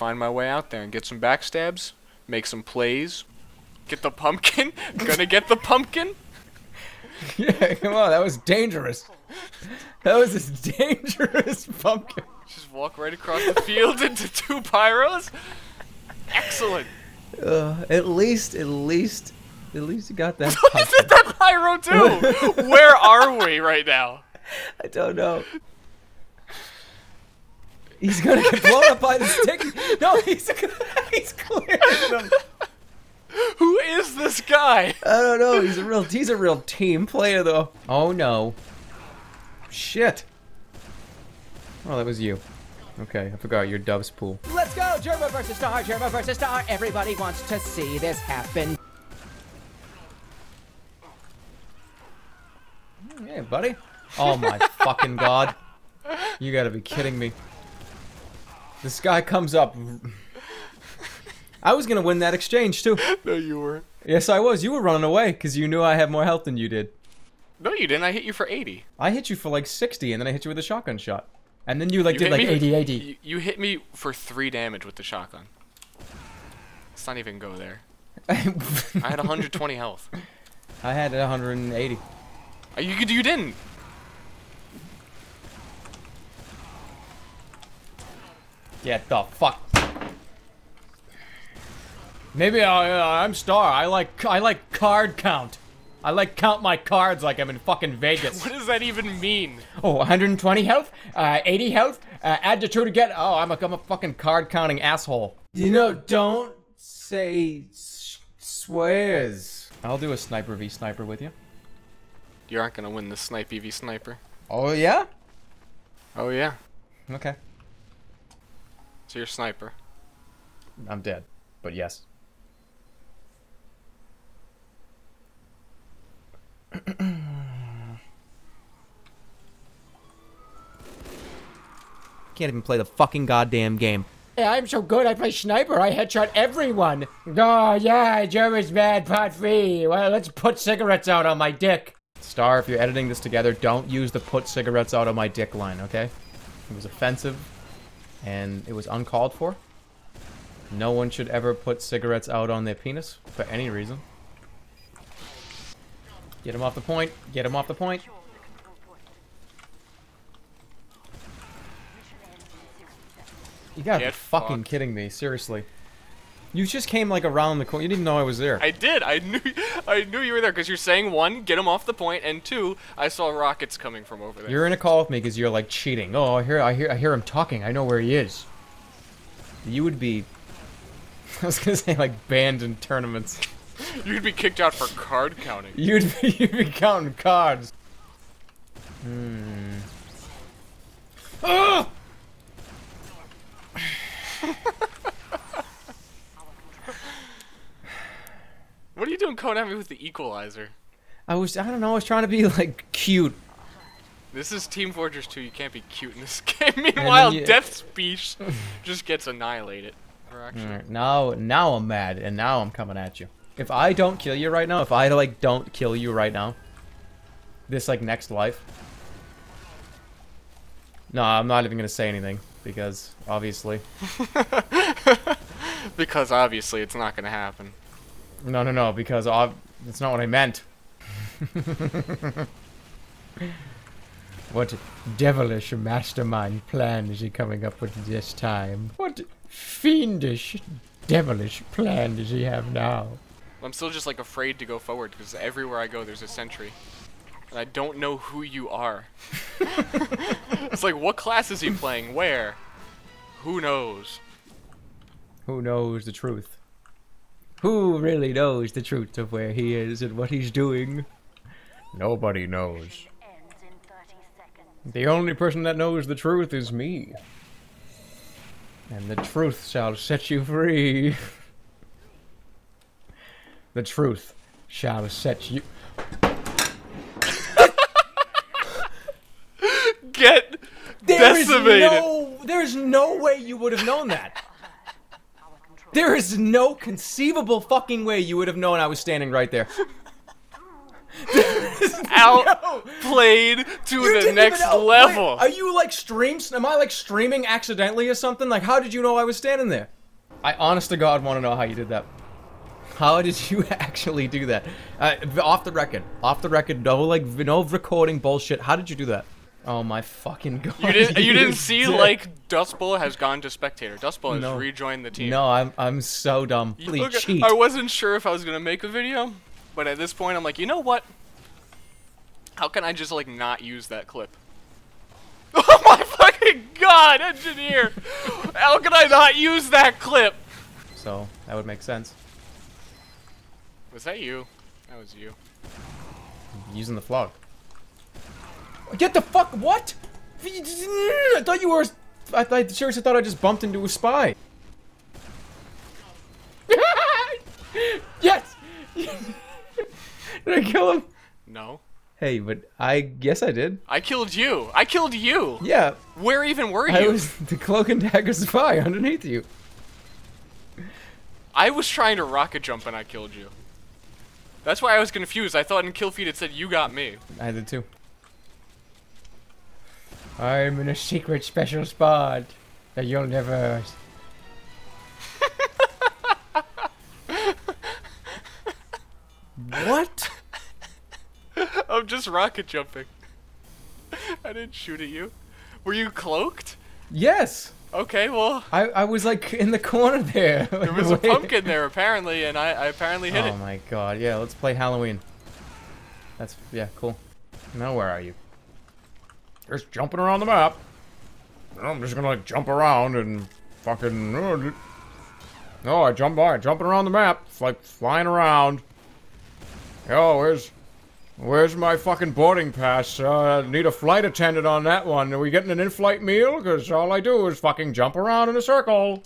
find my way out there and get some backstabs, make some plays, get the pumpkin. Gonna get the pumpkin. Yeah, come on, that was dangerous. That was a dangerous pumpkin. Just walk right across the field into two pyros. Excellent. Uh, at least, at least, at least you got that What it that pyro too? Where are we right now? I don't know. He's gonna get blown up by the stick. No, he's he's clearing them. Who is this guy? I don't know. He's a real he's a real team player though. Oh no. Shit. Oh, that was you. Okay, I forgot your Dustbowl. Let's go! Jerma versus Star, Jerma versus Star. Everybody wants to see this happen. Hey, buddy. Oh my fucking god. You gotta be kidding me. This guy comes up. I was gonna win that exchange too. No, you weren't. Yes, I was. You were running away because you knew I had more health than you did. No, you didn't. I hit you for 80. I hit you for like 60 and then I hit you with a shotgun shot. And then you like You did like me- 80 80. You, you hit me for three damage with the shotgun. Let's not even go there. I had 120 health. I had 180. Uh, You, you didn't. Get the fuck. Maybe I, uh, I'm star. I like I like card count. I like count my cards like I'm in fucking Vegas. What does that even mean? Oh, 120 health, uh, 80 health. Uh, add the two to get. Oh, I'm a, I'm a fucking card counting asshole. You know, don't say s- swears. I'll do a sniper v sniper with you. You aren't gonna win the snipe v sniper. Oh yeah. Oh yeah. Okay. So you're sniper. I'm dead, but yes. Can't even play the fucking goddamn game. Hey, I'm so good, I play sniper. I headshot everyone. Oh, yeah, Jerma's mad, part three. Well, let's put cigarettes out on my dick. Star, if you're editing this together, don't use the put cigarettes out on my dick line, okay? It was offensive, and it was uncalled for. No one should ever put cigarettes out on their penis for any reason. Get him off the point. Get him off the point. You gotta be Get fucking fucked. kidding me, seriously. You just came like around the corner. You didn't even know I was there. I did. I knew. I knew you were there because you're saying one, get him off the point, and two, I saw rockets coming from over there. You're in a call with me because you're like cheating. Oh, I hear, I hear, I hear him talking. I know where he is. You would be. I was gonna say like banned in tournaments. You'd be kicked out for card counting. You'd be, you'd be counting cards. Hmm. Ah! What are you doing coming at me with the equalizer? I was, I don't know. I was trying to be like cute. This is Team Fortress 2. You can't be cute in this game. Meanwhile, you- Death Speech just gets annihilated. Alright, now, now I'm mad, and now I'm coming at you. If I don't kill you right now, if I like don't kill you right now, this like next life. No, I'm not even gonna say anything because obviously. because obviously it's not gonna happen. No, no, no, because ob- that's not what I meant. what devilish mastermind plan is he coming up with this time? What fiendish, devilish plan does he have now? I'm still just like afraid to go forward because everywhere I go there's a sentry. And I don't know who you are. it's like, what class is he playing? Where? Who knows? Who knows the truth? Who really knows the truth of where he is and what he's doing? Nobody knows. ends in 30 seconds. The only person that knows the truth is me. And the truth shall set you free. the truth shall set you. Get There is decimated. no, there's no way you would have known that. There is no conceivable fucking way you would have known I was standing right there. Outplayed to You the next level. Are you like streams? Am I like streaming accidentally or something? Like, how did you know I was standing there? I honest to God want to know how you did that. How did you actually do that? Uh, off the record, off the record, no like no recording bullshit. How did you do that? Oh my fucking god! You didn't. You didn't see like Dustbowl has gone to spectator. Dustbowl has No. rejoined the team. No, I'm I'm so dumb. Please look, cheat. I wasn't sure if I was gonna make a video, but at this point, I'm like, you know what? How can I just like not use that clip? Oh my fucking god, engineer! How can I not use that clip? So that would make sense. Was that you? That was you. Using the flog. Get the fuck what? I thought you were. I, I seriously thought I just bumped into a spy. yes. did I kill him? No. Hey, but I guess I did. I killed you. I killed you. Yeah, Where even were you? I was the cloak and dagger spy underneath you. I was trying to rocket jump and I killed you. That's why I was confused. I thought in kill feed it said you got me. I did too. I'm in a secret special spot that you'll never. What? I'm just rocket jumping. I didn't shoot at you. Were you cloaked? yes. Okay, well, I, I was like in the corner there. there was a pumpkin there apparently, and I, I apparently hit Oh it. Oh my god, yeah, let's play Halloween. That's, yeah, cool. Now where are you? Just jumping around the map. I'm just gonna like jump around and fucking. No, I jump by, jumping around the map. It's like flying around. Yo, where's. Where's my fucking boarding pass? Uh, need a flight attendant on that one. Are we getting an in-flight meal? Because all I do is fucking jump around in a circle.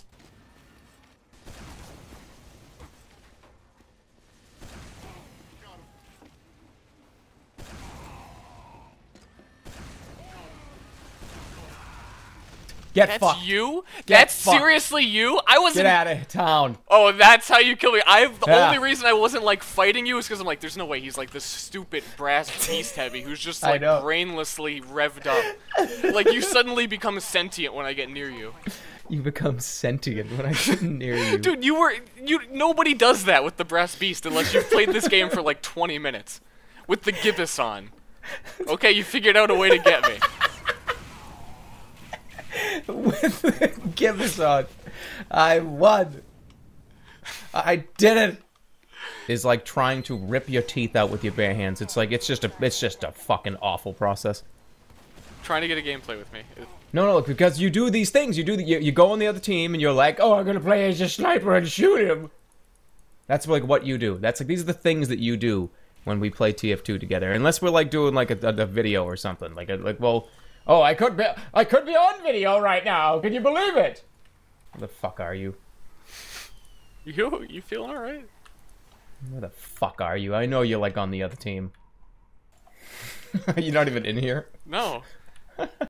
Get That's fucked. you? Get that's fucked. seriously you? I wasn't. Get out of town. Oh, that's how you kill me. I the Yeah. only reason I wasn't like fighting you is because I'm like, there's no way he's like this stupid brass beast heavy who's just like brainlessly revved up. like you suddenly become sentient when I get near you. You become sentient when I get near you. Dude, you were you. Nobody does that with the brass beast unless you've played this game for like 20 minutes with the gibbous on. Okay, you figured out a way to get me. With the gibbous. I won. I did it. Is like trying to rip your teeth out with your bare hands. It's like it's just a it's just a fucking awful process. Trying to get a gameplay with me. No, no, look because you do these things. You do the, you, you go on the other team and you're like, oh, I'm gonna play as a sniper and shoot him. That's like what you do. That's like these are the things that you do when we play TF2 together. Unless we're like doing like a, a, a video or something. Like a, like well, Oh, I could be. I could be on video right now. Can you believe it? where the fuck are you? You you feeling all right? Where the fuck are you? I know you're like on the other team. you're not even in here. No.